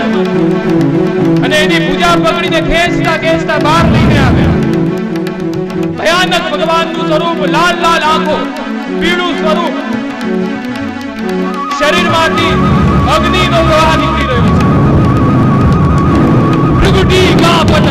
અંદર અને એની પૂજા પકડીને ખેંચતા ખેંચતા બહાર લઈને આવ્યા. ભયાનક ભગવાનનું સ્વરૂપ લાલ લાલ આંખો, પીળું સ્વરૂપ. શરીરમાંથી અગ્નિનો પ્રવાહ નીકળી રહ્યો છે. ભૃગુટી કાપત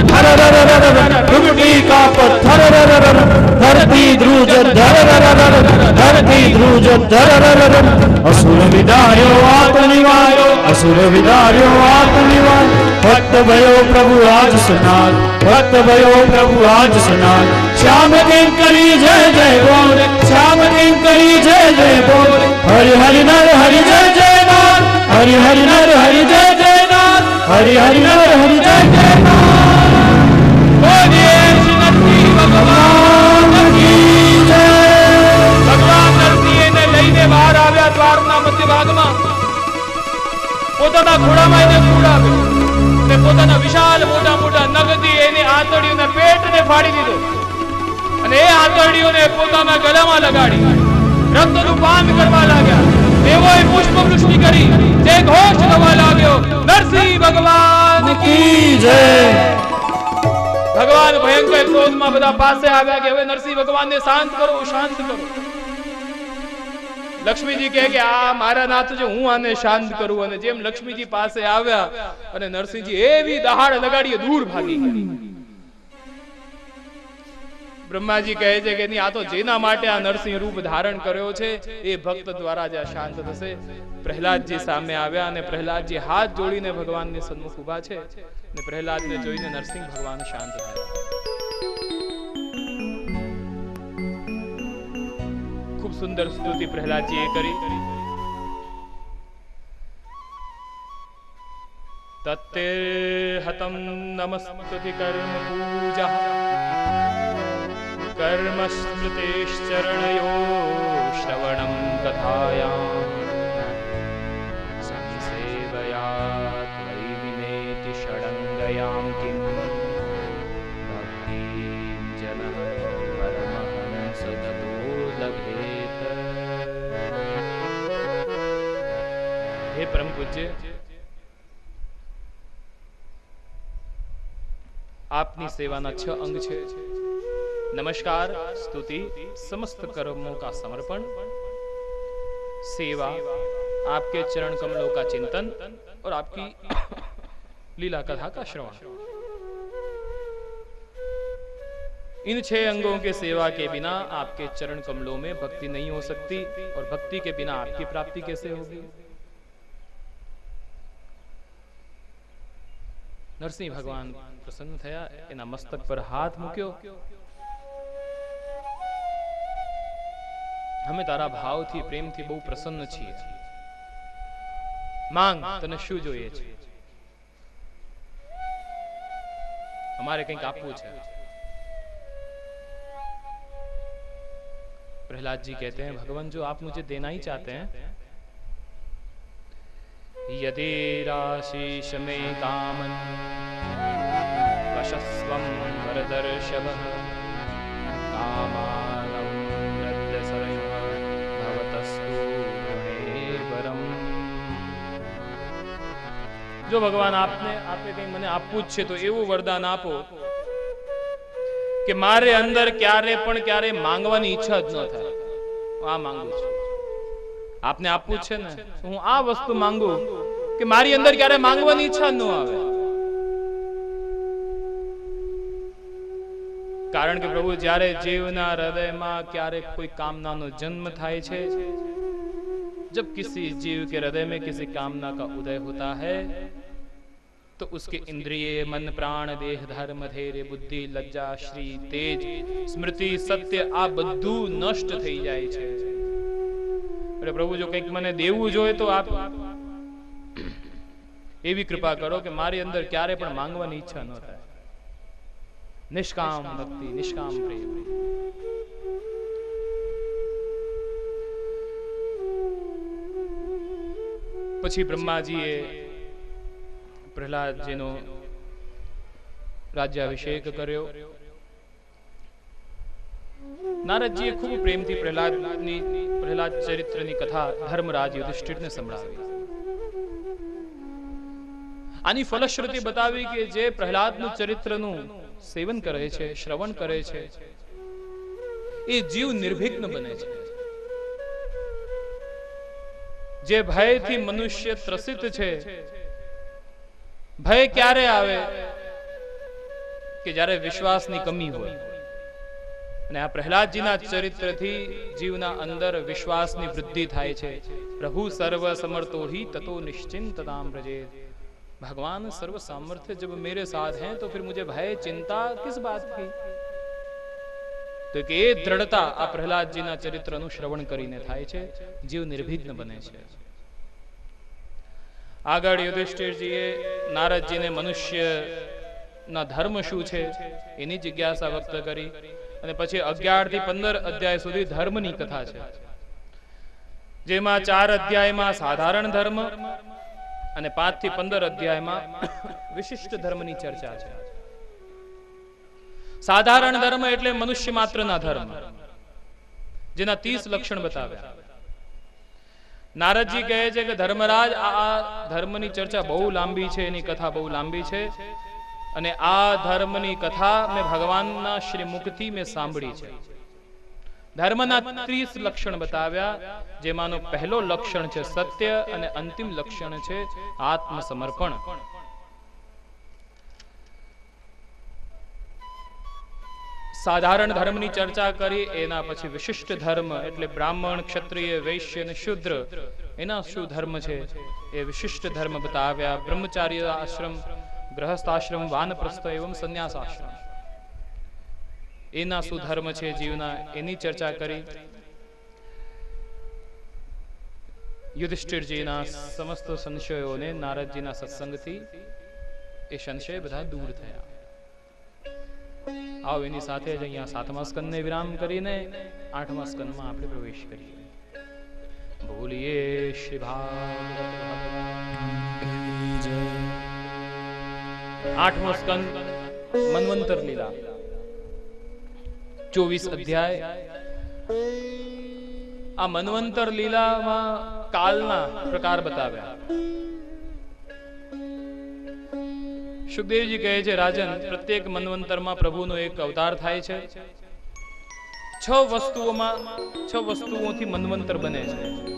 ધૃગટી કાપત થરરરરર ધરતી ધ્રુજ ધરરરરર ધરતી ધ્રુજ ધરરરરર અસુર વિદાર્યો આત્મનિવાયો અસુર વિદાર્યો આત્મનિવાય ભક્ત ભયો પ્રભુ આજ સનાત ભક્ત ભયો પ્રભુ આજ સનાત શ્યામ કિંકરી જય જય બોલ શ્યામ કિંકરી જય જય બોલ હરિ હરિ નર હરિ જય જય નાથ હરિ હરિ નર હરિ જય જય નાથ હરિ હરિ નર હરિ જય જય નાથ પોતાના ઘોડામાં એને કુડાવ્યો ને પોતાના વિશાળ મોટા મોટા નગદી એની આંતળીઓના પેટને ફાડી દીધો. અને એ આંતળીઓને પોતાના ગળામાં લગાડી. રક્તનું પાન કરવા લાગ્યા. દેવોએ પુષ્પ વૃષ્ટિ કરી. જે ઘોષ થવા લાગ્યો, નરસિંહ ભગવાન કી જય. ભગવાન ભયંકર ક્રોધમાં બધા પાસે આવ્યા કે હવે નરસિંહ ભગવાનને શાંત કરો શાંત કરો. લક્ષ્મીજી કહે કે, આ મારા નાથ છે હું આને શાંત કરું અને જેમ લક્ષ્મીજી પાસે આવ્યા અને નરસિંહજી એવી દહાડ લગાડીએ, દૂર ભાગી બ્રહ્માજી કહે છે કે આ તો જેના માટે આ નરસિંહ રૂપ ધારણ કર્યો છે, એ ભક્ત દ્વારા જ શાંત થશે. પ્રહલાદજી સામે આવ્યા અને પ્રહલાદજી હાથ જોડીને ભગવાનની સન્મુખ ઊભા છે. અને પ્રહલાદને જોઈને નરસિંહ ભગવાન શાંત થયા. ખૂબ સુંદર સ્તુતિ પ્રહલાદજીએ કરી તત્તે હતમ નમસ્તુતિ કર્મ પૂજા કર્મ સ્મૃતિશ્ચરણયો શ્રવણમ કથાયામ સંસેવયા ત્વયि વિનેતિ ષડંગયામ આપની સેવાના છ અંગ છે नमस्कार स्तुति समस्त कर्मों का समर्पण सेवा आपके चरण कमलों का चिंतन और आपकी लीला कथा का श्रवण इन छह अंगों के सेवा के बिना आपके चरण कमलों में भक्ति नहीं हो सकती और भक्ति के बिना आपकी प्राप्ति कैसे होगी નરસિંહ ભગવાન પ્રસન્ન થયા એના મસ્તક પર હાથ મૂક્યો અમે તારા ભાવથી પ્રેમથી બહુ પ્રસન્ન છીએ માંગ તને શું જોઈએ છે અમારે કંઈક આપવું છે प्रहलाद जी कहते हैं भगवान जो आप मुझे देना ही चाहते हैं यदि राशीष में कामन वशस्वं वरदर्शव कामानं रद्यसरः भवतस्तु गुणेर्वरम् જો ભગવાન આપને આપે કંઈ મને આપવું જ છે તો એવું વરદાન આપો કે મારે અંદર ક્યારે પણ ક્યારે માંગવાની ઈચ્છા જ ન થાય હું આ માંગુ છું આપને આપવું જ છે ને તો હું આ વસ્તુ માંગુ કે મારી અંદર ક્યારે માંગવાની ઈચ્છા જ ન આવે કારણ કે પ્રભુ જ્યારે જીવના હૃદયમાં ક્યારેક કોઈ કામનાનો જન્મ થાય છે जब किसी जीव के हृदय में किसी कामना का उदय होता है तो उसके इंद्रिय मन प्राण देह धर्म धैर्य बुद्धि लज्जा श्री तेज સ્મૃતિ સત્ય આ બધું નષ્ટ થઈ જાય છે અરે પ્રભુ, જો કંઈક મને દેવું જોઈએ તો આપ એવી કૃપા કરો કે મારી અંદર ક્યારે પણ માંગવાની ઈચ્છા ન થાય. નિષ્કામ ભક્તિ, નિષ્કામ પ્રેમ. પછી બ્રહ્માજીએ પ્રહલાદજીનો રાજ્યાભિષેક કર્યો. નારદજીએ ખૂબ પ્રેમથી પ્રહલાદની પ્રહલાદ ચરિત્રની કથા ધર્મરાજ યુધિષ્ઠિરને સંભળાવી. આની ફલશ્રુતિ બતાવી કે જે પ્રહલાદનું ચરિત્રનું સેવન કરે છે, શ્રવણ કરે છે, એ જીવ નિર્ભિગ્ન બને છે. જે ભયથી મનુષ્ય ત્રસિત છે, ભય ક્યારે આવે? કે જ્યારે વિશ્વાસની કમી હોય. અને આ પ્રહલાદજીના ચરિત્રથી જીવના અંદર વિશ્વાસની વૃદ્ધિ થાય છે. પ્રભુ સર્વ સમર્થો હિ તતો નિશ્ચિંતતામ રજે ભગવાન સર્વ સામર્થ્ય જબ મેરે સાથ હૈ તો ફિર મુજે ભય ચિંતા કિસ બાત કી? તો કે એ દ્રઢતા આ પ્રહલાદજીના ચરિત્રનું શ્રવણ કરીને થાય છે. જીવ નિર્ભિઘ્ન બને છે. આગળ યુધિષ્ઠિરજીએ નારદજીને મનુષ્યના ધર્મ શું છે? એની જિજ્ઞાસા વ્યક્ત કરી. અને પછી અગિયારથી પંદર અધ્યાય સુધી ધર્મની કથા છે. જેમાં ચાર અધ્યાયમાં સાધારણ ધર્મ અને પાંચથી પંદર અધ્યાયમાં વિશિષ્ટ ધર્મની ચર્ચા છે. સાધારણ ધર્મ એટલે મનુષ્ય માત્રના ધર્મ, જેના ત્રીસ લક્ષણ બતાવ્યા. નારદજી કહે છે કે ધર્મરાજ, આ ધર્મની ચર્ચા બહુ લાંબી છે, એની કથા બહુ લાંબી છે. અને આ ધર્મની કથા મેં ભગવાનના શ્રી મુખથી મેં સાંભળી છે. ધર્મના ત્રીસ લક્ષણ બતાવ્યા, જેમાંનો પહેલો લક્ષણ છે સત્ય અને અંતિમ લક્ષણ છે આત્મસમર્પણ. સાધારણ ધર્મની ચર્ચા કરી, એના પછી વિશિષ્ટ ધર્મ એટલે બ્રાહ્મણ, ક્ષત્રિય, વૈશ્ય અને શુદ્ર, એના શું ધર્મ છે? એ વિશિષ્ટ ધર્મ બતાવ્યા બ્રહ્મચાર્ય આશ્રમ ગ્રહસ્થાશ્રમ, વાનપ્રસ્થ એવમ સંન્યાસાશ્રમ. એના શું ધર્મ છે જીવના, એની ચર્ચા કરી. યુધિષ્ઠિરજીના સમસ્ત સંશયોને નારદજીના સત્સંગથી એ સંશય બધા દૂર થયા. આવો એની સાથે જ અહીંયા સાતમા સ્કંદને વિરામ કરીને આઠમા સ્કંદમાં આપણે પ્રવેશ કરીએ. બોલીએ શ્રી ભાગવત ભગવાન આઠમો સ્કંદ, મનવંતર લીલા. ચોવીસ અધ્યાય. આ મનવંતર લીલામાં કાલના પ્રકાર બતાવ્યા. સુખદેવજી કહે છે, રાજન, પ્રત્યેક મન્વંતરમાં પ્રભુનો એક અવતાર થાય છે. છ વસ્તુઓમાં, છ વસ્તુઓથી મન્વંતર બને છે.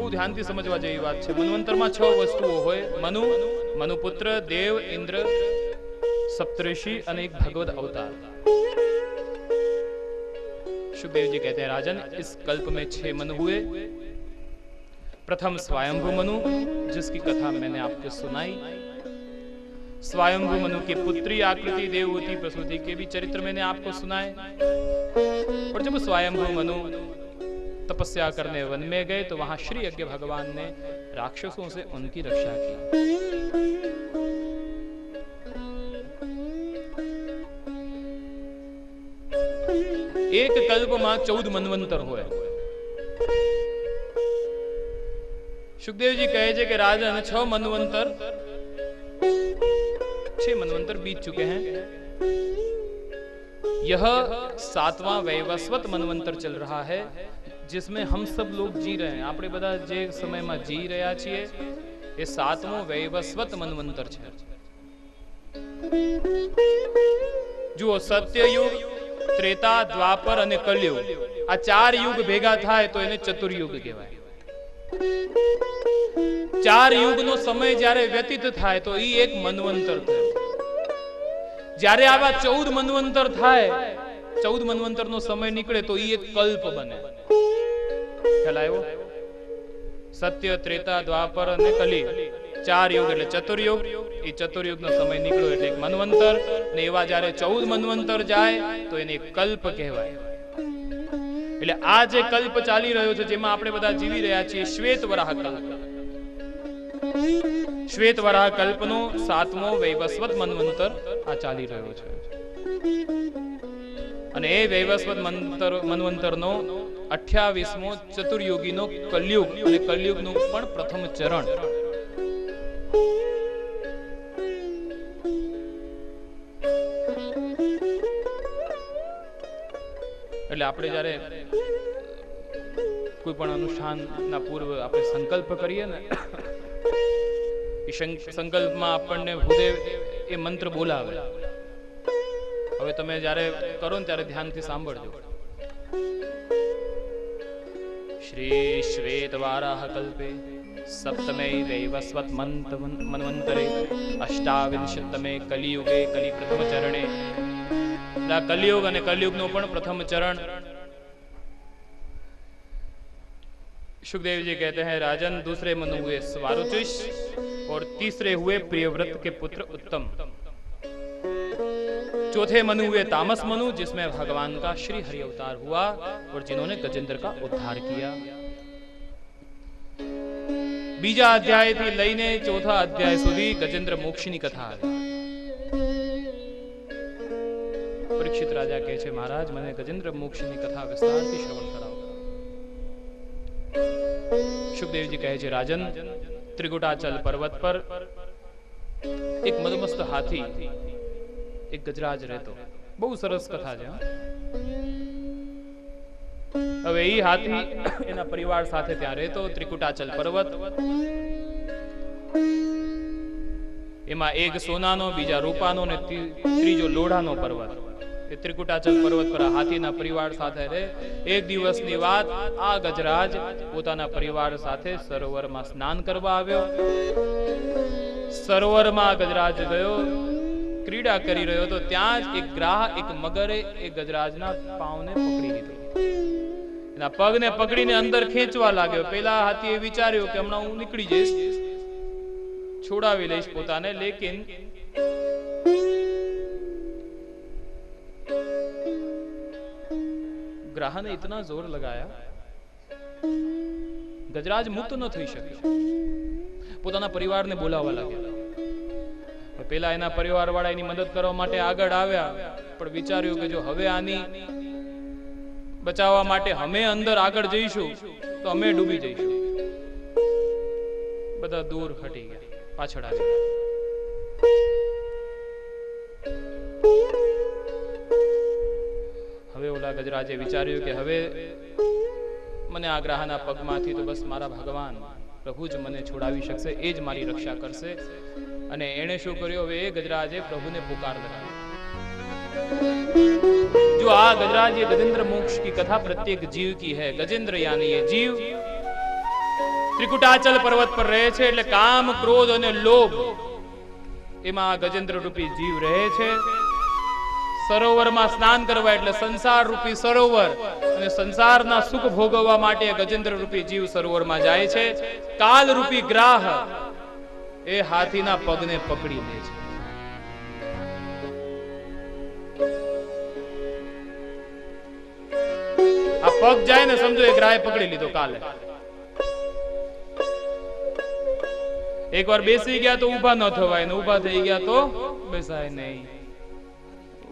બહુ ધ્યાનથી સમજવા જેવી વાત છે મન્વંતરમાં છ વસ્તુઓ હોય મનુ મનુપુત્ર દેવ ઇન્દ્ર सप्तऋषि અને એક भगवत अवतार सुखदेव जी कहते हैं राजन इस कल्प में छह मनु हुए प्रथम स्वयंभू मनु जिसकी कथा मैंने आपको सुनाई स्वयंभू मनु की पुत्री आकृति देववती प्रसूति के भी चरित्र मैंने आपको सुनाए और जब स्वयंभू मनु तपस्या करने वन में गए तो वहाँ श्री यज्ञ भगवान ने राक्षसों से उनकी रक्षा की। एक कल्प माँ चौदह मनवंतर हुए। सुखदेव जी कहे कि राजा छ मनवंतर। छह मनवंतर बीत चुके हैं। यह सातवां वैवस्वत मनवंतर चल रहा है। જિસમે હમ સબ લોગ જી રહે આપણે બધા જે સમયમાં જી રહ્યા છીએ એ સાતમો વૈવસ્વત મનવંતર છે જુઓ સત્યયુગ ત્રેતા દ્વાપર અને કલયુગ આ ચાર યુગ ભેગા થાય તો એને ચતુર્યુગ કહેવાય ચાર યુગનો સમય જ્યારે વ્યતીત થાય તો એ એક મનવંતર થયો જ્યારે આવા ચૌદ મનવંતર થાય, ચૌદ મનવંતરનો સમય નીકળે તો એ એક કલ્પ બને। સત્ય, ત્રેતા, દ્વાપર અને કલી. ચાર યુગ એટલે ચતુર્યુગ. એ ચતુર્યુગનો સમય નીકળ્યો એટલે એક મનવંતર. ને એવા જયારે ચૌદ મનવંતર જાય, તો એને કલ્પ કહેવાય. એટલે આ જે કલ્પ ચાલી રહ્યો છે, જેમાં આપણે બધા જીવી રહ્યા છીએ, શ્વેત વરાહ કલ્પ. શ્વેત વરાહ કલ્પનો સાતમો, વૈવસ્વત મનવંતર આ ચાલી રહ્યો છે. અને એ વૈવસ્વત મંતર મનવંતરનો અઠ્યાવીસમો ચતુર્યુગીનો કલયુગ અને કલયુગનું પણ પ્રથમ ચરણ. એટલે આપણે જ્યારે કોઈ પણ અનુષ્ઠાનના પૂર્વ આપણે સંકલ્પ કરીએ ને એ સંકલ્પમાં આપણને ભૂદેવ એ મંત્ર બોલાવે. હવે તમે જ્યારે કરો ને ત્યારે ધ્યાનથી સાંભળજો શ્રી શ્વેત વારાહ કલ્પે સપ્તમે વૈવસ્વત મંત મન્વંતરે અષ્ટાવિંશતમે કલિયુગે કલિ પ્રથમ ચરણે એટલે આ કલિયુગ અને કલિયુગનું પણ પ્રથમ ચરણ सुखदेव जी कहते हैं राजन दूसरे मनु हुए स्वारुचिष और तीसरे हुए प्रियव्रत के पुत्र उत्तम चौथे मनु हुए तामस मनु जिसमें भगवान का श्री हरि अवतार हुआ और जिन्होंने गजेंद्र का उद्धार किया બીજા અધ્યાયથી લઈને ચોથા અધ્યાય સુધી ગજેન્દ્ર મોક્ષની કથા આવી પરીક્ષિત રાજા કહે છે મહારાજ મને ગજેન્દ્ર મોક્ષની કથા વિસ્તારથી શ્રવણ કરાવો સુખદેવજી કહે છે રાજન ત્રિગુટાચલ પર્વત પર એક મદમસ્ત હાથી એક ગજરાજ રહેતો. બહુ સરસ કથા છે હવે એ હાથી એના પરિવાર સાથે ત્યાં રહેતો, ત્રિકુટાચલ પર્વત. એમાં એક સોનાનો, બીજા રૂપાનો ને ત્રીજો લોઢાનો પર્વત. એ ત્રિકુટાચલ પર્વત પર હાથીના પરિવાર સાથે રહે. એક દિવસની વાત, આ ગજરાજ પોતાના પરિવાર સાથે સરોવરમાં સ્નાન કરવા આવ્યો. સરોવરમાં ગજરાજ ગયો. ક્રીડા કરી રહ્યો તો ત્યાં જ એક ગ્રાહ, એક મગરે એ ગજરાજના પાવને પકડી લીધો. એના પગને પકડીને અંદર ખેંચવા લાગ્યો. પેલા હાથીએ વિચાર્યું કે હમણાં હું નીકળી જઈશ. છોડાવી લઈશ પોતાને, લેકિન ગ્રાહને ઇતના જોર લગાયા. ગજરાજ મુક્ત ન થઈ શક્યો. પોતાના પરિવારને બોલાવવા લાગ્યા. પેલા એના પરિવાર વાળા એની મદદ કરવા માટે આગળ આવ્યા, પણ વિચાર્યું કે જો હવે આની બચાવવા માટે અમે અંદર આગળ જઈશું, તો અમે ડૂબી જઈશું. બધા દૂર હટી ગયા, પાછળ આવી હવે ઓલા ગજરાજે વિચાર્યું કે હવે મને આ ગ્રાહના પગમાંથી તો બસ મારા ભગવાન પ્રભુ જ મને છોડાવી શકશે, એ જ મારી રક્ષા કરશે. અને એણે શું કર્યું હવે એ ગજરાજે પ્રભુને પુકાર લગાવી जो आ गजराज ये गजेंद्र मोक्ष की कथा प्रत्येक जीव की है गजेंद्र यानी ये जीव ત્રિકુટાચલ પર્વત પર રહે છે એટલે કામ ક્રોધ અને લોભ એમાં આ ગજેન્દ્ર રૂપી જીવ રહે છે સરોવરમાં સ્નાન કરવા એટલે સંસાર રૂપી સરોવર અને સંસારના સુખ ભોગવવા માટે આ ગજેન્દ્ર રૂપી જીવ સરોવરમાં જાય છે કાલ રૂપી ગ્રાહ એ હાથીના પગને પકડી લે છે. આ પગ જાય ને સમજો, એક રાય પકડી લીધો કાલે. એકવાર બેસી ગયા તો ઊભા ન થવાય ને ઊભા થઈ ગયા તો બેસાય નહીં.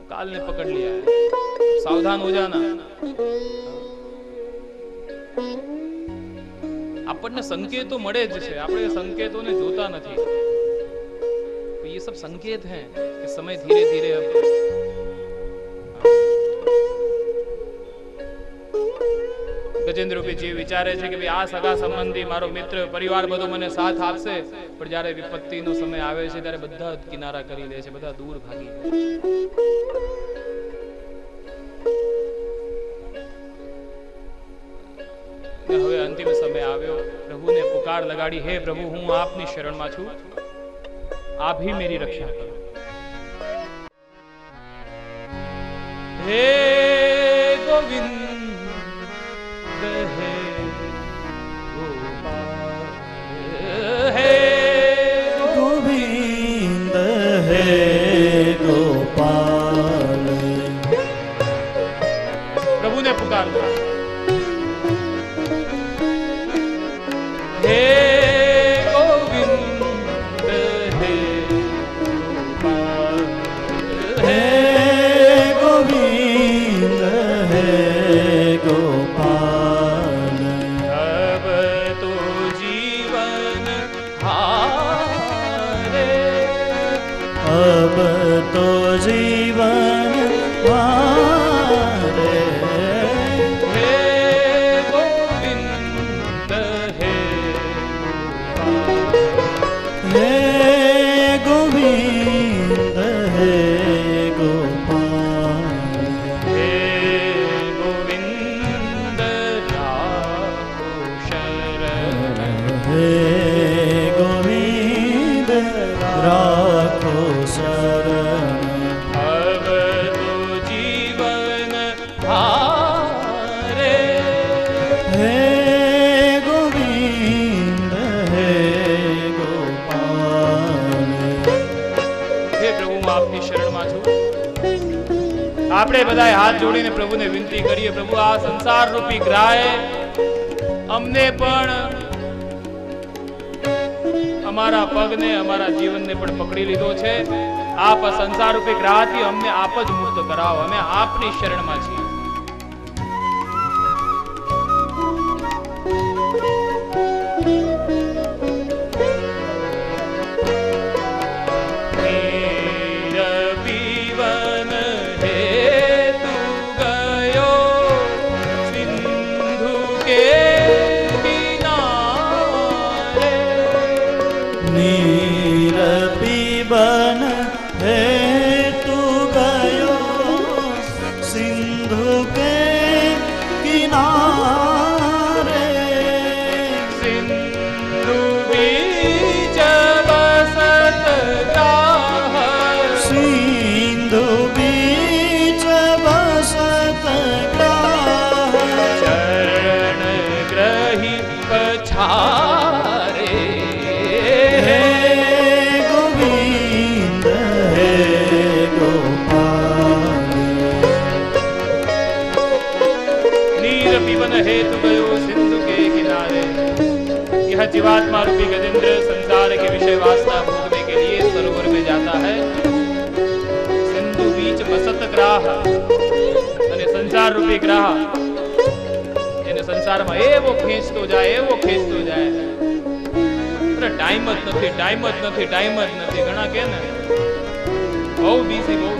કાલને પકડ लिया સાવધાન હો જાના. આપણને સંકેતો મળે જ છે આપણે એ સંકેતોને જોતા નથી तो ये सब संकेत हैं कि समय धीरे धीरे अब ગજેન્દ્ર રૂપી જીવ વિચારે છે કે ભાઈ આ સગા સંબંધી મારો મિત્ર પરિવાર બધો મને સાથ આપશે પણ જ્યારે વિપત્તિનો સમય આવે છે ત્યારે બધા જ કિનારા કરી લે છે બધા દૂર ભાગી જાય છે. ને હવે અંતિમ સમય આવ્યો પ્રભુને પોકાર લગાડી હે પ્રભુ હું આપની શરણમાં છું આભી મેરી રક્ષા કરો હે ગોવિંદ હે ગોપાલ હે ગોવિંદ હે ગોપાલ પ્રભુને પુકાર આપણે બધાએ હાથ જોડીને પ્રભુને વિનંતી કરીએ. પ્રભુ, આ સંસાર રૂપી ગ્રાહે અમને પણ અમારા પગને, અમારા જીવનને પણ પકડી લીધો છે. આપ સંસાર રૂપી ગ્રાહથી અમને આપ જ મુક્ત કરાવો. અમે આપની શરણમાં છીએ. जीवात्मा रूपी गजेंद्र संसार के विषय वासना भोगने के लिए सरोवर में जाता है सिंधु बीच बसत ग्राह અને સંસાર રૂપી ગ્રાહ એને સંસારમાં એવો ખેંચતો જાય એવો ખેંચતો જાય અરે ટાઈમ જ નથી ટાઈમ જ નથી ટાઈમ જ નથી ઘણા કે ને બહુ બિઝી બહુ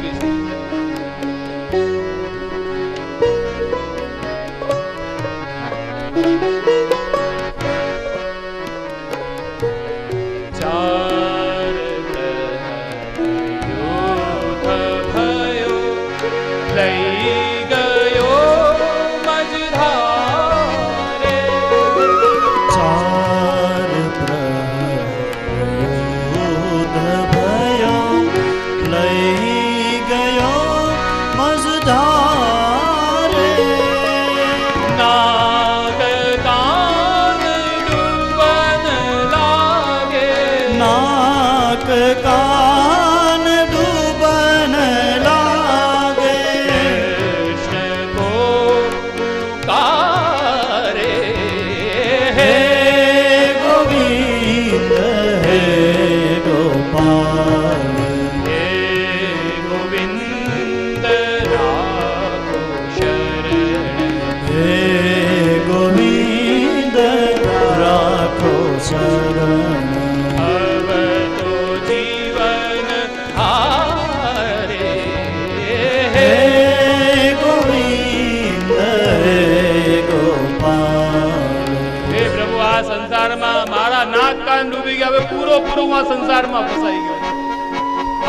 હવે પૂરો પૂરો હું આ સંસારમાં ફસાઈ ગયો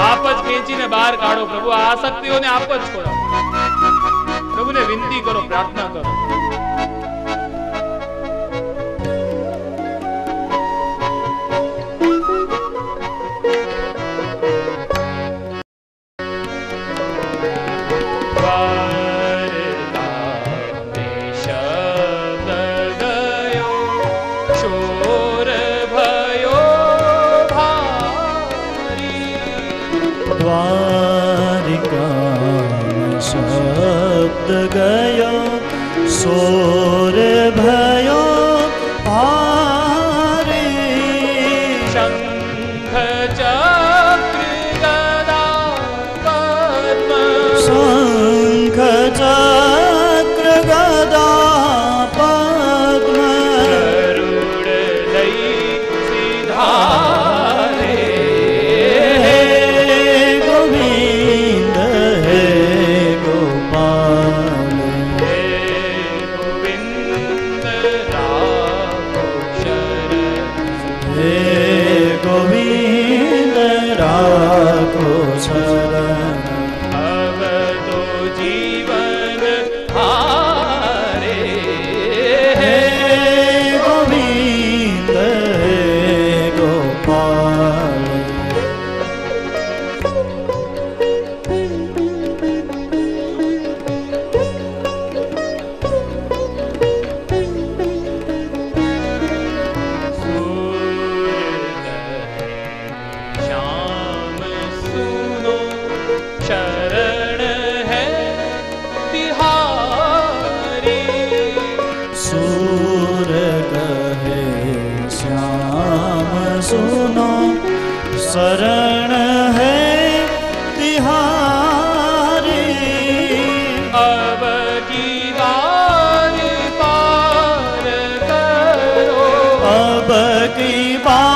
આપ જ ખેંચીને બહાર કાઢો પ્રભુ. આ આસક્તિઓને આપ જ છોડો પ્રભુને વિનંતી કરો, પ્રાર્થના કરો. 的地方。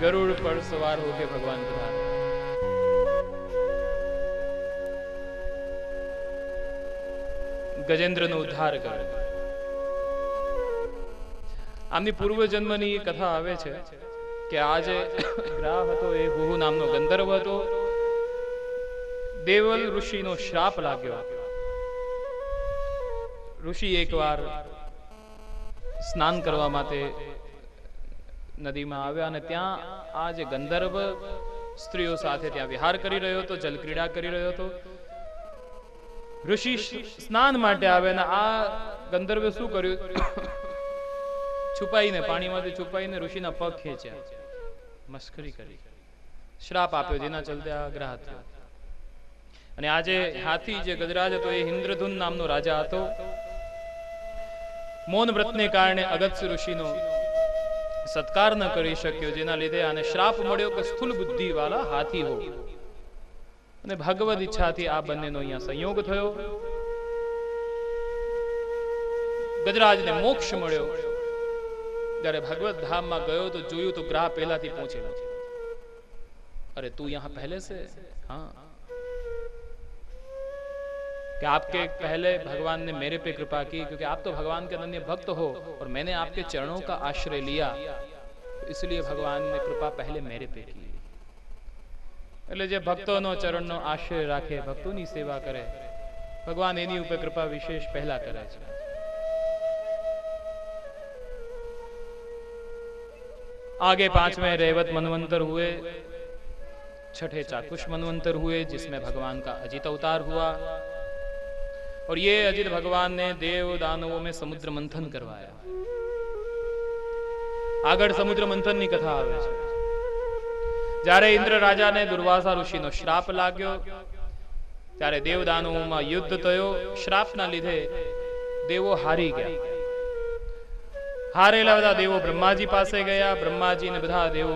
ગરુડ પર સવાર હો કે ભગવાન પ્રધાન. ગજેન્દ્રનો ઉદ્ધાર કર. આમની પૂર્વજન્મની કથા આવે છે કે આ જે ગ્રાહ હતો એ હુહુ નામનો ગંધર્વ હતો. દેવલ ઋષિનો શ્રાપ લાગ્યો. ઋષિ એકવાર સ્નાન કરવા માટે નદીમાં આવ્યા અને ત્યાં આ જે ગંધર્વ સ્ત્રીઓ સાથે ત્યાં વિહાર કરી રહ્યો હતો, જલક્રીડા કરી રહ્યો હતો. ઋષિ સ્નાન માટે આવે ને આ ગંધર્વે શું કર્યું? છુપાઈને, પાણીમાંથી છુપાઈને ઋષિના પગ ખેંચ્યા. મસ્કરી કરી. શ્રાપ આપ્યો, જેના ચલતે આ ગ્રહ થયો. અને આજે હાથી જે ગજરાજ હતો, એ ઇન્દ્રધુન નામનો રાજા હતો. મૌન વ્રતને કારણે અગત્ય ઋષિનો સત્કાર ન કરી શક્યો જેના લીધે આને શ્રાપ મળ્યો કે સ્થુલ બુદ્ધિવાળા હાથી હો. અને ભગવદ ઈચ્છાથી આ બંનેનો અહીંયા સંયોગ થયો. ગજરાજને મોક્ષ મળ્યો. જ્યારે ભગવત ધામમાં ગયો તો જોયું તો ગ્રાહ પહેલાથી પહોંચેલો છે. અરે તું યહાં પહેલે છે? હા. कि आपके पहले भगवान ने मेरे पे कृपा की क्योंकि आप तो भगवान के अनन्य भक्त हो और मैंने आपके चरणों का आश्रय लिया तो इसलिए भगवान ने कृपा पहले मेरे पे की એટલે જે ભક્તોનો ચરણનો આશ્રય રાખે ભક્તોની સેવા કરે ભગવાન એની ઉપર કૃપા વિશેષ પહેલા કરે છે आगे पांचवें रेवत मनवंतर हुए छठे चाकुश मनवंतर हुए जिसमें भगवान का अजित अवतार हुआ और ये अजित भगवान ने देव दानवों में समुद्र मंथन करवाया આગળ સમુદ્ર મંથનની કથા આવે છે જ્યારે ઇન્દ્ર રાજાને દુર્વાસા ઋષિનો શ્રાપ લાગ્યો ત્યારે દેવ દાનવોમાં યુદ્ધ થયો શ્રાપના લીધે દેવો હારી ગયા હારેલા બધા દેવો બ્રહ્માજી પાસે ગયા બ્રહ્માજી ને બધા દેવો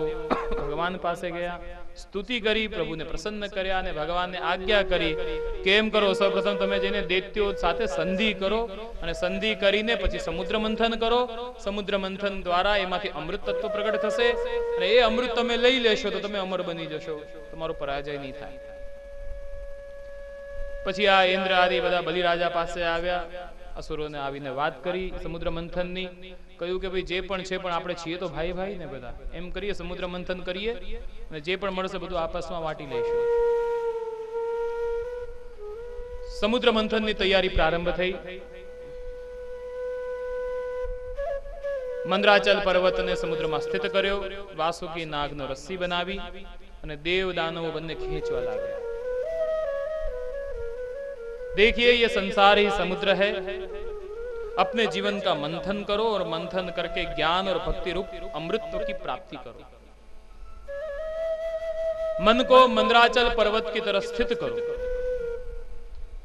ભગવાન પાસે ગયા સ્તુતિ કરી, પ્રભુને પ્રસન્ન કર્યા અને ભગવાનને આજ્ઞા કરી, કેમ કરો? સૌપ્રથમ તમે જઈને દૈત્યો સાથે સંધિ કરો અને સંધિ કરીને પછી સમુદ્ર મંથન કરો. સમુદ્ર મંથન દ્વારા એમાંથી અમૃત તત્વ પ્રગટ થશે અને એ અમૃત તમે લઈ લેશો તો તમે અમર બની જશો. તમારો પરાજય નહીં થાય. પછી આ ઇન્દ્ર આદિ બધા બલિરાજા પાસે આવ્યા. અસુરોને આવીને વાત કરી, સમુદ્ર મંથનની, કહ્યું કે ભાઈ જે પણ છે પણ આપણે છીએ તો ભાઈ ભાઈ ને બધા. એમ કરીએ, સમુદ્ર મંથન કરીએ અને જે પણ મળશે બધું આપસમાં વાટી લઈશું. સમુદ્ર મંથનની તૈયારી પ્રારંભ થઈ. મંદરાચલ પર્વતને સમુદ્રમાં સ્થિત કર્યો. વાસુકી નાગનો રસ્સી બનાવી અને દેવ દાનવો બંને ખેંચવા લાગ્યા. देखिए, ये संसार ही समुद्र है। अपने जीवन का मंथन करो और मंथन करके ज्ञान और भक्ति रूप अमृत की प्राप्ति करो। मन को मंदराचल पर्वत की तरह स्थित करो।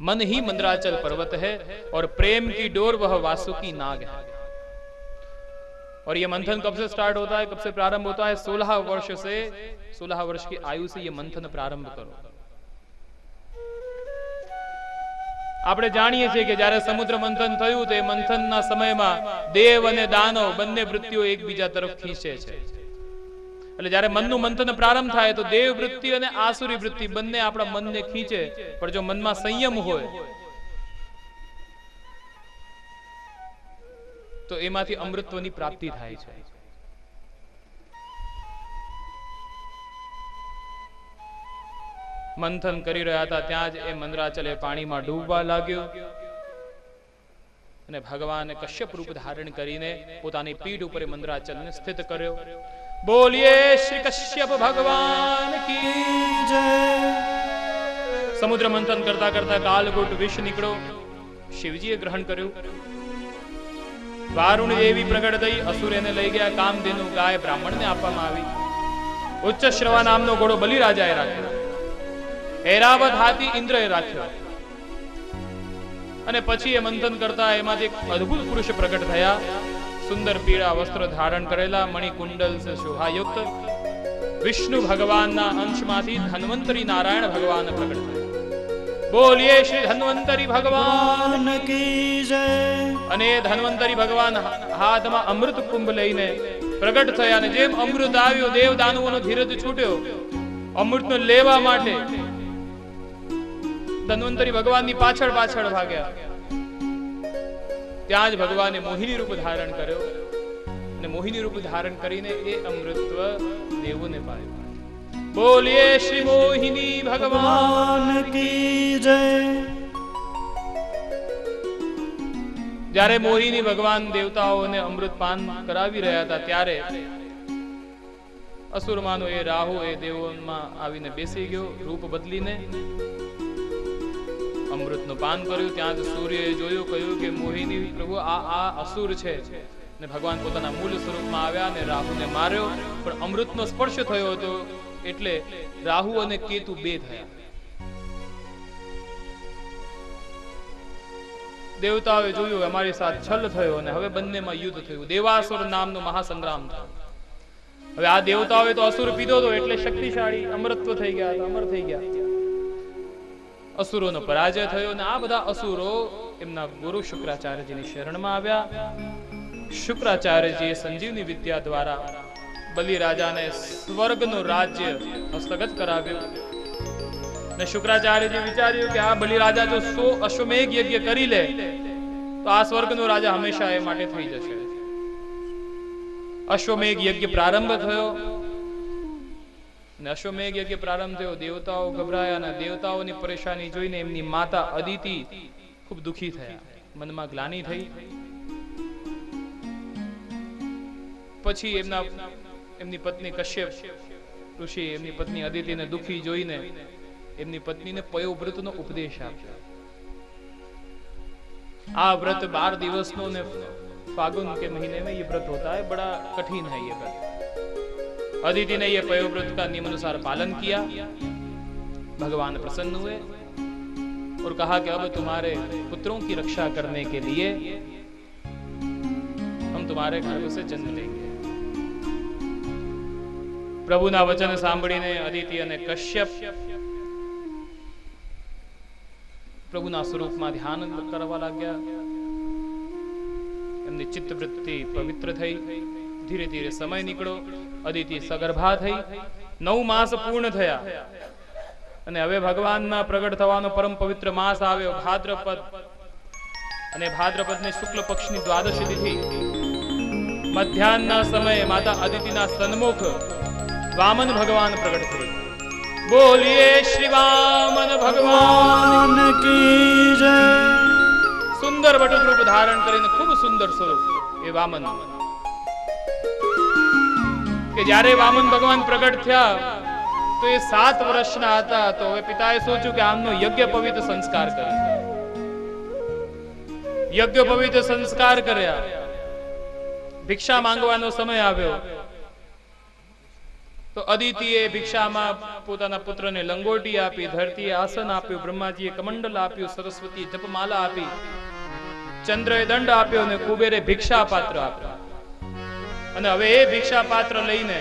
मन ही मंदराचल पर्वत है और प्रेम की डोर वह वासुकी नाग है। और यह मंथन कब से स्टार्ट होता है, कब से प्रारंभ होता है? सोलह वर्ष से, सोलह वर्ष की आयु से यह मंथन प्रारंभ करो। આપણે જાણીએ છીએ કે જ્યારે સમુદ્ર મંથન થયું તો એ મંથનના સમયમાં દેવ અને દાનવ બંને વૃત્તિઓ એકબીજા તરફ ખીંચે છે. એટલે જ્યારે મનનું મંથન પ્રારંભ થાય તો દેવ વૃત્તિ અને આસુરી વૃત્તિ બંને આપણા મનને ખીંચે. પણ જો મનમાં સંયમ હોય, તો એમાંથી અમૃતત્વની પ્રાપ્તિ થાય છે. મંથન કરી રહ્યા હતા. ત્યાં જ એ મંદરાચલ એ પાણીમાં ડૂબવા લાગ્યો અને ભગવાને કશ્યપ રૂપ ધારણ કરીને પોતાની પીઠ ઉપર એ મંદરાચલને સ્થિત કર્યો. બોલીએ, શ્રી કશ્યપ ભગવાન કી જય. સમુદ્ર મંથન કરતા કરતા કાલકૂટ વિષ નીકળો શિવજીએ ગ્રહણ કર્યું. વારુણ દેવી પ્રગટ થઈ અસુર એને લઈ ગયા. કામધેનુ ગાય બ્રાહ્મણને આપવામાં આવી. ઉચ્ચ શ્રવા નામનો ઘોડો બલિરાજાએ રાખ્યો. ઐરાવત હાથી ઇન્દ્રએ રાખ્યો. અને પછી એ મંથન કરતા એમાંથી એક અદ્ભુત પુરુષ પ્રગટ થયા. સુંદર પીળા વસ્ત્ર ધારણ કરેલા મણિકુંડલ શોભાયુક્ત વિષ્ણુ ભગવાનના અંશમાંથી ધન્વંતરી નારાયણ ભગવાન પ્રગટ થયા. બોલીએ શ્રી ધન્વંતરી ભગવાન. કી જય. અને ધન્વંતરી ભગવાન હાથમાં અમૃત કુંભ લઈને પ્રગટ થયા અને જેમ અમૃત આવ્યો દેવ દાનવોનો ધીરજ છૂટ્યો. અમૃતનો લેવા માટે ધન્વંતરી ભગવાનની પાછળ પાછળ ભાગ્યા. ત્યાં જ ભગવાને મોહિની રૂપ ધારણ કર્યો અને મોહિની રૂપ ધારણ કરીને એ અમૃતત્વ દેવોને પાડ્યું. બોલીએ શ્રી મોહિની ભગવાન કી જય. જ્યારે મોહિની ભગવાન દેવતાઓને અમૃત પાન કરાવી રહ્યા હતા ત્યારે અસુરમાનો એ રાહુ એ દેવોમાં આવીને બેસી ગયો, રૂપ બદલીને અમૃતનું પાન કર્યું. ત્યાં જ સૂર્યએ જોયું, કહ્યું કે, મોહિની પ્રભુ, આ આ અસુર છે. ને ભગવાન પોતાના મૂળ સ્વરૂપમાં આવ્યા ને રાહુને માર્યો. પણ અમૃતનો સ્પર્શ થયો હતો એટલે રાહુ અને કેતુ બે થયા. દેવતાઓએ જોયું અમારી સાથે છલ થયો અને હવે બંનેમાં યુદ્ધ થયું. દેવાસુર નામનો મહાસંગ્રામ થયો. હવે આ દેવતાઓએ તો અસુર પીધો હતો એટલે શક્તિશાળી અમરત્વ થઈ ગયા અમર થઈ ગયા. અસુરોનો પરાજય થયો અને આ બધા અસુરો એમના ગુરુ શુક્રાચાર્યજીની શરણમાં આવ્યા. શુક્રાચાર્યજીએ સંજીવની વિદ્યા દ્વારા બલિરાજાને સ્વર્ગનું રાજ્ય હસ્તગત કરાવ્યું. ને શુક્રાચાર્યજી વિચાર્યું કે આ બલિ રાજા જો સો અશ્વમેઘ યજ્ઞ કરી લે, તો આ સ્વર્ગનો રાજા હંમેશા એ માટે થઈ જશે. અશ્વમેઘ યજ્ઞ પ્રારંભ થયો. ને અશ્વમેઘ યજ્ઞ પ્રારંભ થયો, દેવતાઓ ગભરાયા અને દેવતાઓની પરેશાની જોઈને એમની માતા અદિતિ ખૂબ દુખી થયા. મનમાં ગ્લાની થઈ. પછી એમના એમની પત્ની કશ્યપ ઋષિ એમની પત્ની અદિતિને દુખી જોઈને એમની પત્નીને પયોવ્રતનો ઉપદેશ આપ્યો. આ व्रत 12 દિવસનો ને ફાગુન કે મહિને મે યે વ્રત હોતા હે બડા કઠિન હે યે વ્રત. अदिति ने ये पयोव्रत का नियम अनुसार पालन किया भगवान प्रसन्न हुए और कहा कि अब तुम्हारे पुत्रों की रक्षा करने के लिए हम तुम्हारे गर्भ से जन्म लेंगे પ્રભુના વચન સાંભળીને અદિતિ અને કશ્યપ પ્રભુના સ્વરૂપમાં ધ્યાન કરવા લાગ્યા એમની ચિત્તવૃત્તિ પવિત્ર થઈ ધીરે ધીરે સમય નીકળો અદિતિ સગર્ભા થઈ નવ માસ પૂર્ણ થયા. અને હવે ભગવાનના પ્રગટ થવાનો પરમ પવિત્ર માસ આવ્યો ભાદ્રપદ. અને ભાદ્રપદની શુક્લ પક્ષની દ્વાદશી તિથિ. મધ્યાહના સમયે માતા અદિતિના સન્મુખ વામન ભગવાન પ્રગટ થઈ. બોલીએ શ્રી વામન ભગવાન ભગવાન કી જય. સુંદર વટુક રૂપ ધારણ કરીને ખૂબ સુંદર સ્વરૂપ એ વામન. કે જ્યારે વામન ભગવાન પ્રગટ થયા, તો એ સાત વર્ષના હતા, તો હવે પિતાએ સોચ્યું કે આમનો યજ્ઞ પવિત્ર સંસ્કાર કરે. યજ્ઞ પવિત્ર સંસ્કાર કર્યા. ભિક્ષા માંગવાનો સમય આવ્યો. તો અદિતિએ ભિક્ષામાં પોતાના પુત્રને લંગોટી આપી, ધરતીએ આસન આપ્યું, બ્રહ્માજીએ કમંડલ આપ્યું સરસ્વતી જપમાલા આપી, ચંદ્રએ દંડ આપ્યો અને કુબેરે ભિક્ષા પાત્ર આપ્યો. અને હવે એ ભિક્ષા પાત્ર લઈને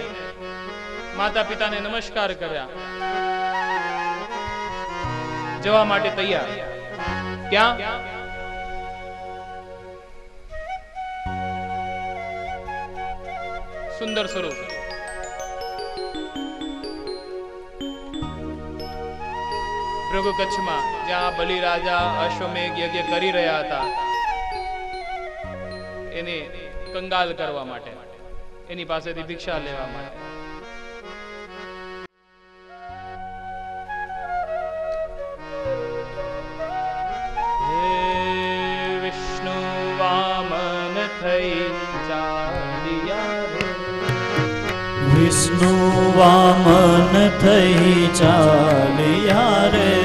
માતા પિતાને નમસ્કાર કર્યા. જવા માટે તૈયાર. ક્યાં? સુંદર સ્વરૂપ. ભૃગુ કચ્છમાં જ્યાં બલિ રાજા અશ્વમેઘ યજ્ઞ કરી રહ્યા હતા, એને કંગાલ કરવા માટે. એની પાસેથી ભિક્ષા લેવા માટે વિષ્ણુ વામન થઈ ચાલ્યા. વિષ્ણુ વામન થઈ ચાલ્યા રે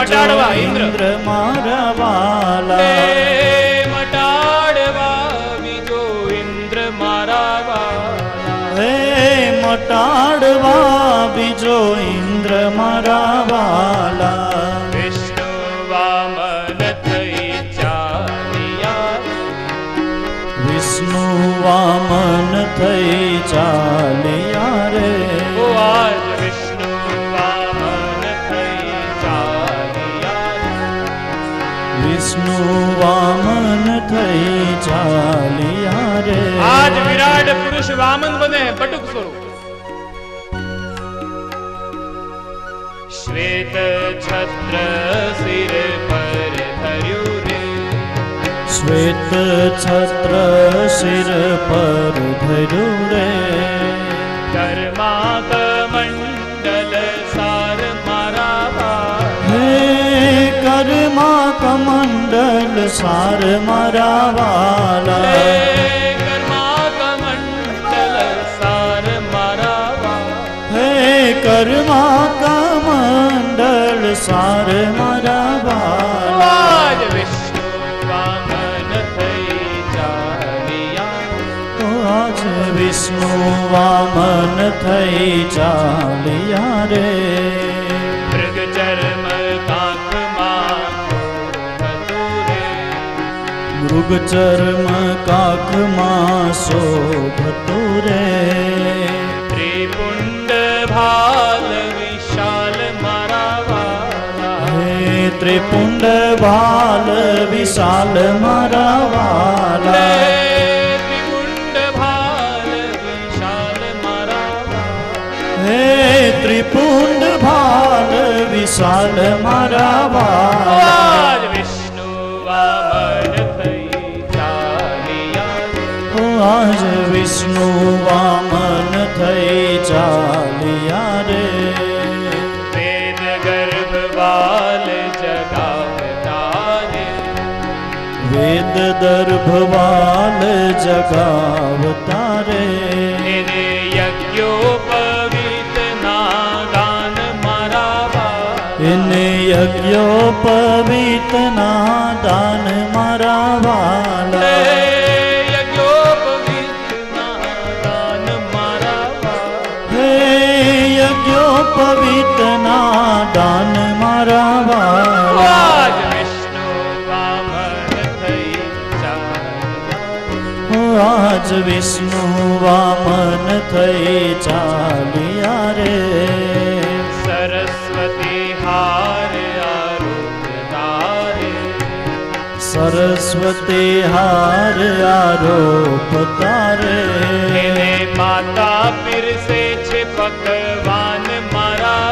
મટાડવા, ઇન્દ્ર? વામન બને બટુક સ્વરૂપ. શ્વેત છત્ર સિર પર ધર્યું રે. શ્વેત છત્ર શિર પર ધર્યું રે. કર્મા મંડલ સાર મારા. હે કર્મા કમંડલ સાર મારા વાલા. કર્મા કમંડલ સાર મારા બાજ વિષ્ણુ વામન થઈ ચાલ્યા આજ વિષ્ણુ વામન થઈ ચાલિયા રે મૃગ ચર્મ. મૃગ ચર્મ કાખમાં શોભતું રે ત્રિપુંડ પુંડ ભાલ વિશાલ મારા વાલા. હે ત્રિપુંડ ભાલ વિશાલ મારા વાલા વિષ્ણુ વામન થઈ ચાલ્યા આજ વિષ્ણુ વામન થઈ ચાલ્યા રે વેદ દર્ભવાલ જગાવતા રે એને. એને યજ્ઞોપવિત ના દાન મારા વાલા હે યજ્ઞોપવિત ના દાન થઈ ચાલ્યા રે. સરસ્વતી હાર આરોગ્ય સરસ્વતી હાર આરોપ તારે એને માતા પીરસે છે પકવાન મારા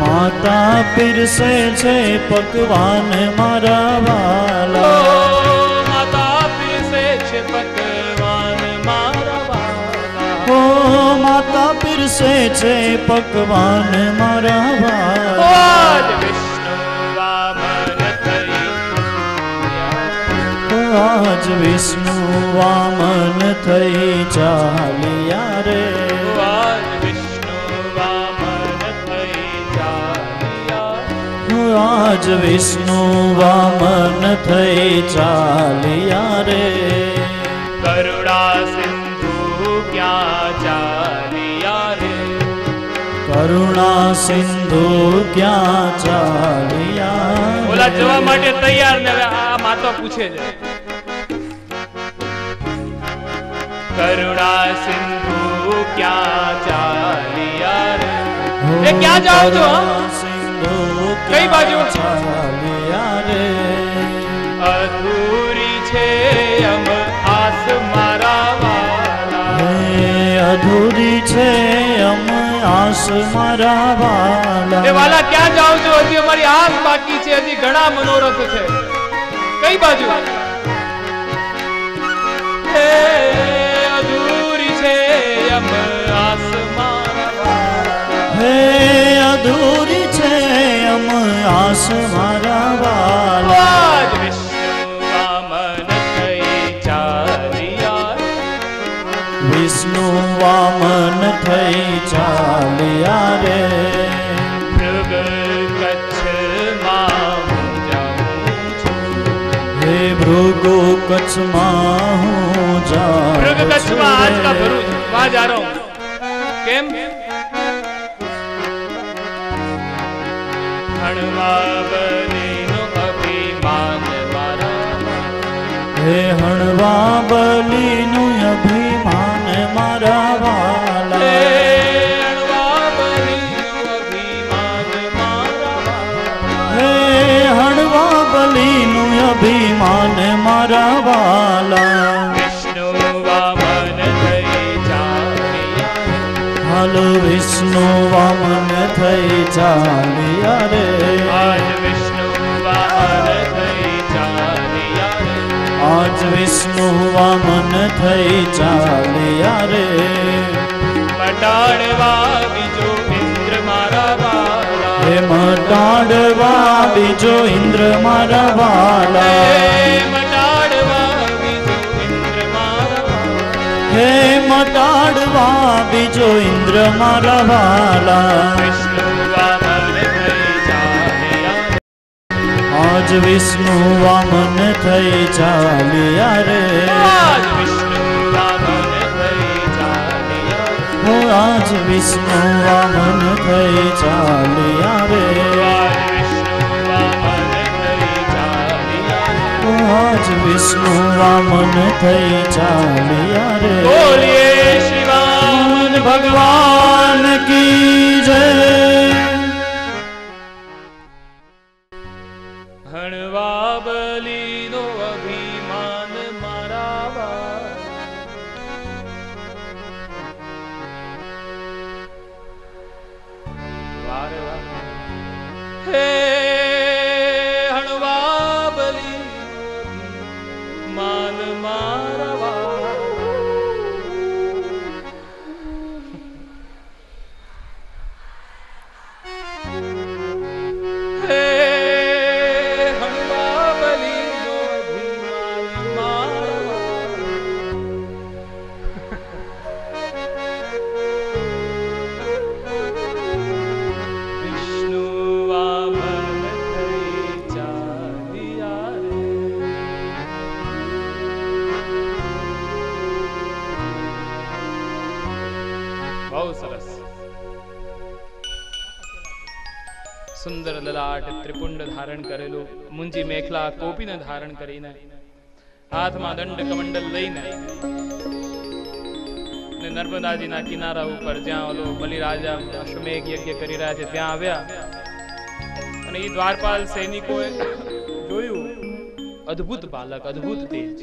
માતા પીરસે છે પકવાન મારા વાલા માતા પીરસે છે પકવાન મારા વાલા આજ વિષ્ણુ વામન થઈ ઓ આજ વિષ્ણુ વામન થઈ ચાલ્યા રે આજ વિષ્ણુ વામન થઈ ચાલ્યા આજ વિષ્ણુ વામન થઈ ચાલ્યા રે કરુણા કરુણા સિંધુ ક્યાં ચાલ્યા? ઓલા? જવા માટે તૈયાર ને હવે આ માતા પૂછે છે. કરુણા સિંધુ ક્યાં ચાલ્યા રે? એ ક્યાં જાઓ છો સિંધુ કઈ બાજુ? ચાલ્યા રે? અધૂરી છે અમ આસ મારા વાલા અધૂરી છે અમ આસ મારા વાલા. એ વાલા ક્યાં જાવ છો? હજી અમારી આસ બાકી છે હજી ઘણા મનોરથ છે. કઈ બાજુ? હે અધૂરી છે એમ આસ હે અધૂરી છે અમ આસ મારા વાલા. વિષ્ણુ વામન થઈ થઈ ચાલ્યા રે મૃગ હું હે કચ્છમાં હું જાઉં મૃગ કચ્છમાં આજ કા ભરૂચ. વહાં જા રહા કેમ? હણવા બનીનો અભિમાન મારા હે હણવા બલીનું અભિમાન મારા વાલા. હાલ વિષ્ણુ વામન થઈ ચાલ્યા રે આજ વિષ્ણુ વામન થઈ ચાલ્યા રે આજ વિષ્ણુ થઈ ચાલ્યા રે મટાડવા બીજો હે મટાડવા બીજો ઇન્દ્ર મારા વાલા. હે મટાડવા બીજો ઇન્દ્ર મારા વાલા. આજ વિષ્ણુ વામન થઈ ચાલ્યા રે. વિષ્ણુ આજ વિષ્ણુ વામન થઈ ચાલ્યા રે. આજ વિષ્ણુ વામન થઈ ચાલ્યા રે બોલીએ શ્રી ભગવાન કી જય લલાટ ત્રિપુંડ ધારણ કરેલું, મુંજી મેખલા કોપીને ધારણ કરીને હાથમાં દંડ કમંડલ લઈને નર્મદાજીના કિનારા ઉપર જ્યાં ઓલો બલિરાજા અશ્વમેઘ યજ્ઞ કરી રહ્યા છે, ત્યાં આવ્યા. અને એ દ્વારપાલ સૈનિકોએ જોયું, અદ્ભુત બાલક, અદ્ભુત તેજ.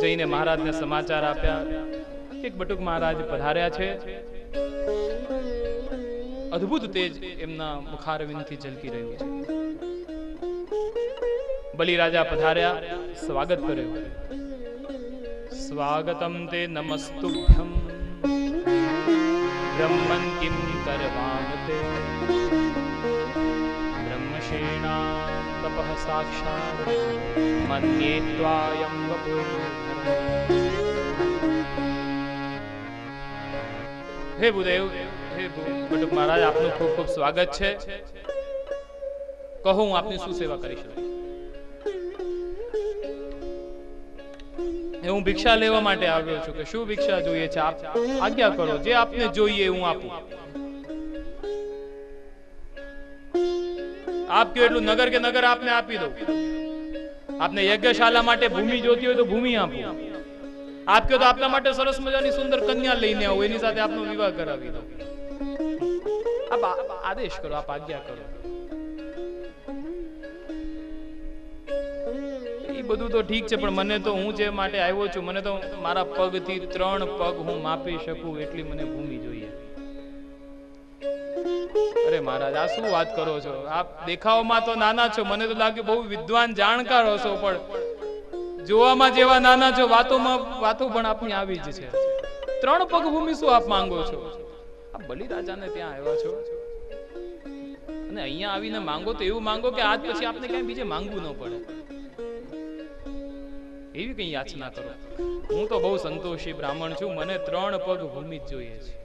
જઈને મહારાજને સમાચાર આપ્યા એક બટુક મહારાજ પધાર્યા છે. અદ્ભુત તેજ એમના મુખારવિંદથી ઝલકી રહ્યું છે બલિરાજા પધાર્યા સ્વાગત કર્યું સ્વાગતમ તે નમસ્તુભ્યમ બ્રહ્મન કિમ કરવામ તે બ્રહ્મશેણા તપઃ સાક્ષાત મન્યે ત્વાયમ વપુર્ધર્મ. હે ભૂદેવ મહારાજ, આપનું ખૂબ ખૂબ સ્વાગત છે. કહો, હું આપની શું સેવા કરી શકું? હું ભિક્ષા લેવા માટે આવ્યો છું કે શું ભિક્ષા જોઈએ છે? આપ આજ્ઞા કરો, જે આપને જોઈએ હું આપું. આપ કયો એટલું નગર કે નગર આપને આપી દઉં? આપને યજ્ઞશાલા માટે ભૂમિ જોતી હોય તો ભૂમિ આપું. આપ કયો તો આપના માટે સરસ મજાની સુંદર કન્યા લઈને આવું, એની સાથે આપનો વિવાહ કરાવી દઉં. આપ, આદેશ કરો, આપ આજ્ઞા કરો. બધું તો ઠીક છે, પણ મને તો હું જે માટે આવ્યો છું, મને તો મારા પગથી ત્રણ પગ હું માપી શકું એટલી મને ભૂમિ જોઈએ. અરે મહારાજ, આ શું વાત કરો છો? આપ દેખાવમાં તો નાના છો, મને તો લાગે બહુ વિદ્વાન જાણકાર હશો પણ જોવામાં જેવા નાના છો, વાતોમાં, વાતો પણ આપની આવી જ છે. ત્રણ પગ ભૂમિ શું આપ માંગો છો? આપ બલિરાજાને ત્યાં આવ્યા છો? અને અહીંયા આવીને માંગો તો એવું માંગો કે આજ પછી આપને ક્યાંય બીજે માંગવું ન પડે. એવી કઈ યાચના કરો. હું તો બહુ સંતોષી બ્રાહ્મણ છું. મને ત્રણ પગ ભૂમિ જ જોઈએ છે.